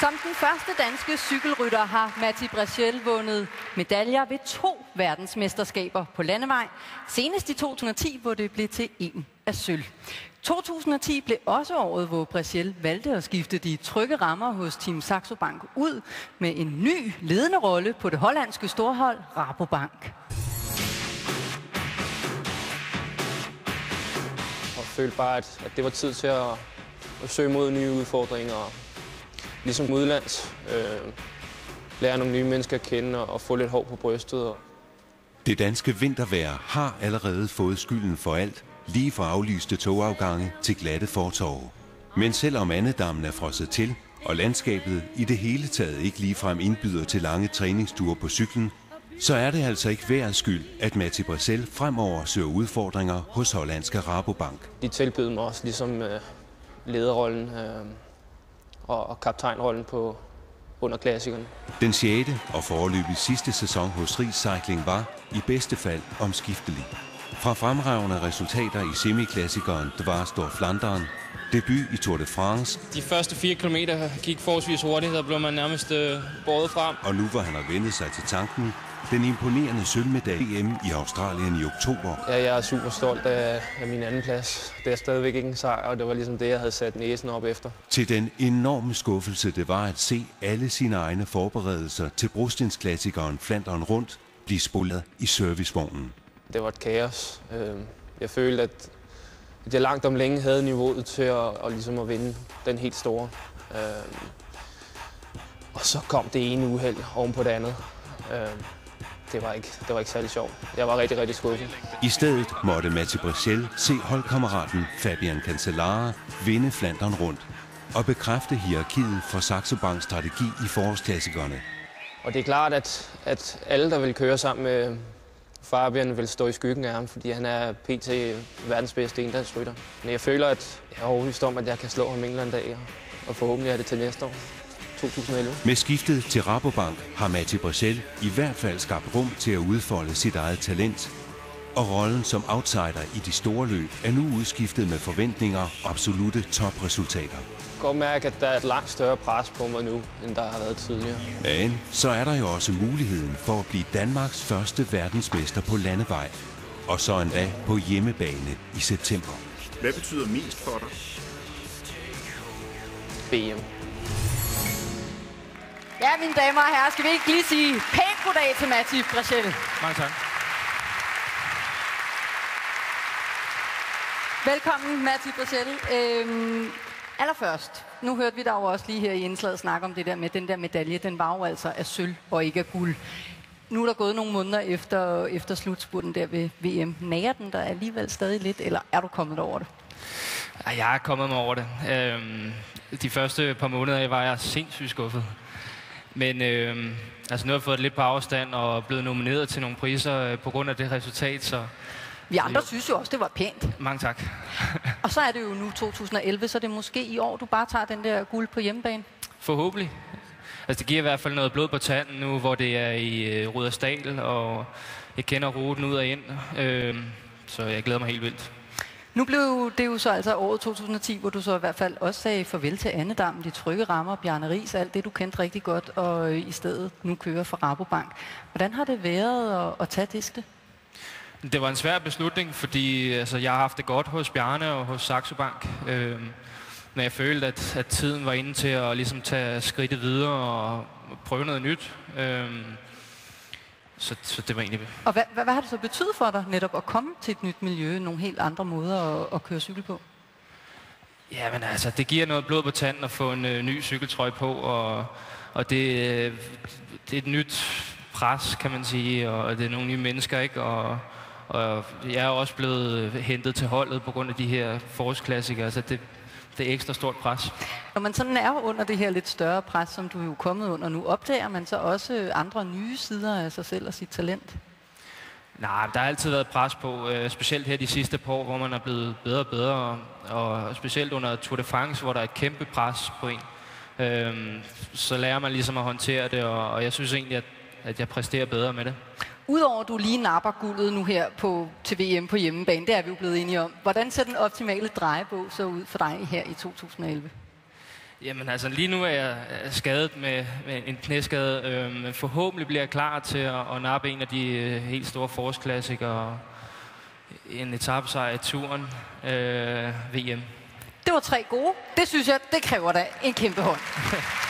Som den første danske cykelrytter har Mati Brachel vundet medaljer ved to verdensmesterskaber på landevej. Senest i 2010, hvor det blev til en af sølv. 2010 blev også året, hvor Brachel valgte at skifte de trygge rammer hos Team Saxo Bank ud med en ny ledende rolle på det hollandske storhold Rabobank. Jeg følte bare, at, at det var tid til at, at søge mod nye udfordringer. Ligesom udlands. Øh, lære nogle nye mennesker at kende og, og få lidt hår på brystet. Og... Det danske vintervejr har allerede fået skylden for alt, lige fra aflyste togafgange til glatte fortorv. Men selvom andedammen er frosset til, og landskabet i det hele taget ikke ligefrem indbyder til lange træningsture på cyklen, så er det altså ikke værd skyld, at Matti Bressel fremover søger udfordringer hos hollandske Rabobank. De tilbød mig også ligesom øh, lederrollen øh, og, og kaptajnrollen på under klassikeren. Den 6. og foreløbig sidste sæson hos Ries Cycling var i bedste fald omskiftelig. Fra fremragende resultater i semiklassikeren Dvarstor Flandern, debut i Tour de France. De første fire kilometer gik forholdsvis hurtigt, der blev man nærmest øh, båret frem. Og nu hvor han har vendet sig til tanken, den imponerende sølvmedalje EM i Australien i oktober. Ja, jeg er super stolt af, af min anden plads. Det er stadigvæk ikke en sejr, og det var ligesom det, jeg havde sat næsen op efter. Til den enorme skuffelse, det var at se alle sine egne forberedelser til brostensklassikeren Flandern rundt blive spoleret i servicevognen. Det var et kaos. Øhm, jeg følte, at jeg langt om længe havde niveauet til at, at, ligesom at vinde den helt store. Øhm, og så kom det ene uheld oven på det andet. Øhm, det var, ikke, det var ikke særlig sjovt. Jeg var rigtig, rigtig skuffet. I stedet måtte Matti Brachel se holdkammeraten Fabian Cancellara vinde Flandern rundt og bekræfte hierarkiet for Saxo Banks strategi i forårsklassikerne. Og det er klart, at, at alle, der vil køre sammen med Fabian, vil stå i skyggen af ham, fordi han er pt. verdens bedste endagsrytter. Men jeg føler, at jeg er overbevist om, at jeg kan slå ham en eller anden dag, og forhåbentlig er det til næste år. 2011. Med skiftet til Rabobank har Matti Brachel i hvert fald skabt rum til at udfolde sit eget talent. Og rollen som outsider i de store løb er nu udskiftet med forventninger og absolute topresultater. Jeg kan godt mærke, at der er et langt større pres på mig nu, end der har været tidligere. Men så er der jo også muligheden for at blive Danmarks første verdensmester på landevej. Og så endda på hjemmebane i september. Hvad betyder mest for dig? BM. Ja, mine damer og herrer, skal vi ikke lige sige pænt goddag til Matti Brachel. Mange tak. Velkommen, Matti Brachel. Øhm, allerførst, nu hørte vi dig jo også lige her i indslaget snakke om det der med, den der medalje, den var jo altså af sølv og ikke af guld. Nu er der gået nogle måneder efter, efter slutspurten der ved VM. Nærer den der alligevel stadig lidt, eller er du kommet over det? Jeg er kommet mig over det. Øhm, de første par måneder var jeg sindssygt skuffet. Men øh, altså nu har jeg fået lidt på afstand og blevet nomineret til nogle priser øh, på grund af det resultat, så... Vi andre jo. synes jo også, det var pænt. Mange tak. og så er det jo nu 2011, så det er måske i år, du bare tager den der guld på hjemmebane. Forhåbentlig. Altså det giver i hvert fald noget blod på tanden nu, hvor det er i øh, Rudersdal, og jeg kender ruten ud og ind. Øh, så jeg glæder mig helt vildt. Nu blev det jo så altså året 2010, hvor du så i hvert fald også sagde farvel til Annedam, de trygge rammer, Bjarne Ries, alt det du kendte rigtig godt, og i stedet nu kører for Rabobank. Hvordan har det været at, at tage det skridt? Det var en svær beslutning, fordi altså, jeg har haft det godt hos Bjarne og hos Saxo Bank. Øh, når jeg følte, at, at tiden var inde til at ligesom, tage skridtet videre og prøve noget nyt. Øh, så, så det var egentlig... Og hvad, hvad, hvad har det så betydet for dig netop at komme til et nyt miljø, nogle helt andre måder at, at køre cykel på? Ja, men altså, det giver noget blod på tanden at få en øh, ny cykeltrøje på, og, og det, øh, det er et nyt pres, kan man sige, og det er nogle nye mennesker, ikke? Og, og jeg er også blevet hentet til holdet på grund af de her forårsklassikere, så det, det ekstra stort pres. Når man sådan er under det her lidt større pres, som du er jo kommet under nu, opdager man så også andre nye sider af sig selv og sit talent? Nej, der har altid været pres på, øh, specielt her de sidste par år, hvor man er blevet bedre og bedre, og specielt under Tour de France, hvor der er et kæmpe pres på en. Øhm, så lærer man ligesom at håndtere det, og, og jeg synes egentlig, at, at jeg præsterer bedre med det. Udover at du lige napper guldet nu her på, til VM på hjemmebane, det er vi jo blevet enige om. Hvordan ser den optimale drejebog så ud for dig her i 2011? Jamen altså, lige nu er jeg skadet med, med en knæskade, øh, men forhåbentlig bliver jeg klar til at, at nappe en af de øh, helt store forårsklassikere. En etappesejr i turen, øh, VM. Det var tre gode. Det synes jeg, det kræver da en kæmpe hånd.